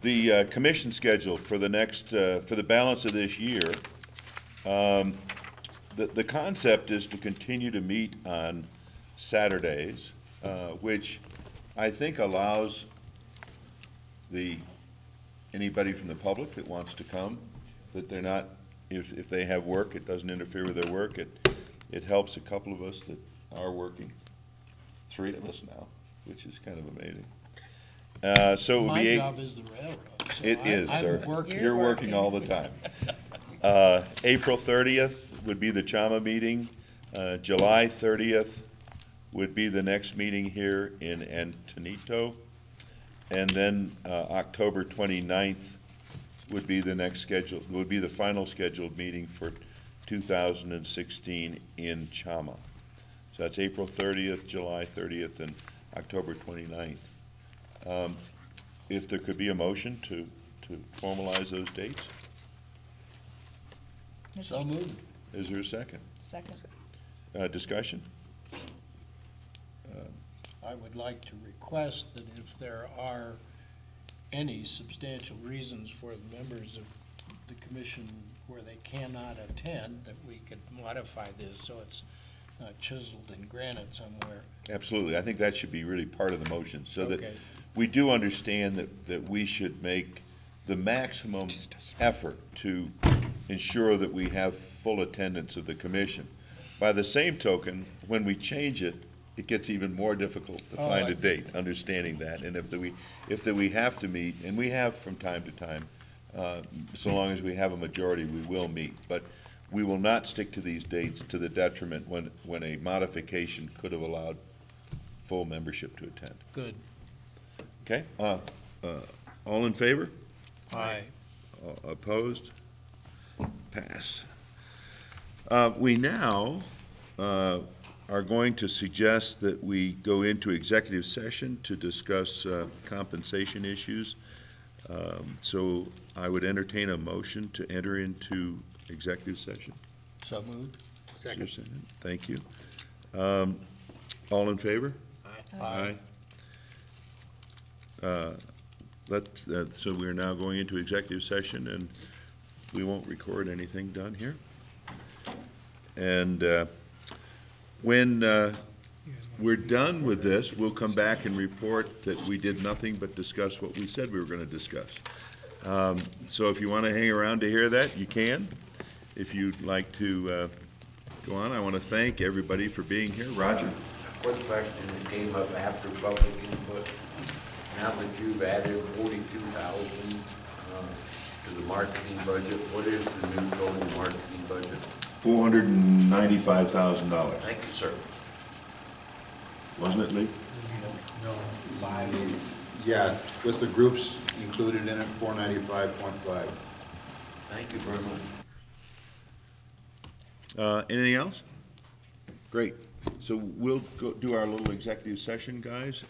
The uh, commission schedule for the next, uh, for the balance of this year, um, the, the concept is to continue to meet on Saturdays, uh, which I think allows the, anybody from the public that wants to come, that they're not, if, if they have work, it doesn't interfere with their work. It, it helps a couple of us that are working, three of us now, which is kind of amazing. Uh, so it would My be eight. job is the railroad. It I- is, I'm sir. working. You're working all the time. Uh, April thirtieth would be the Chama meeting. Uh, July thirtieth would be the next meeting here in Antonito. And then, uh, October 29th would be the next scheduled, would be the final scheduled meeting for two thousand and sixteen in Chama. So that's April thirtieth, July thirtieth, and October 29th. Um, If there could be a motion to, to formalize those dates, So moved. is there a second? Second. Uh, discussion? I would like to request that if there are any substantial reasons for the members of the commission where they cannot attend, that we could modify this so it's uh, chiseled in granite somewhere. Absolutely, I think that should be really part of the motion, so that Okay. We do understand that, that we should make the maximum effort to ensure that we have full attendance of the commission. By the same token, when we change it, it gets even more difficult to Oh, find I- a date, understanding that. And if the, we, if that we have to meet, and we have from time to time, uh, so long as we have a majority, we will meet. But we will not stick to these dates to the detriment when, when a modification could have allowed full membership to attend. Good. Okay? Uh, uh, All in favor? Aye. Uh, Opposed? Pass. Uh, We now uh, are going to suggest that we go into executive session to discuss uh, compensation issues. Um, So I would entertain a motion to enter into executive session. So moved. Is there a second? Thank you. Um, All in favor? Aye. Uh, Let, uh, so we are now going into executive session, and we won't record anything done here. And uh, when uh, we're done with this, we'll come back and report that we did nothing but discuss what we said we were going to discuss. Um, So if you want to hang around to hear that, you can. If you'd like to uh, go on, I want to thank everybody for being here. Roger? Quick question after public input. Now that you've added forty-two thousand, uh, to the marketing budget, what is the new total marketing budget? Four hundred and ninety-five thousand dollars, Thank you, sir. wasn't it, Lee? Yeah, with the groups included in it, four ninety-five point five. Thank you very much. Uh, anything else? Great. So we'll go do our little executive session, guys.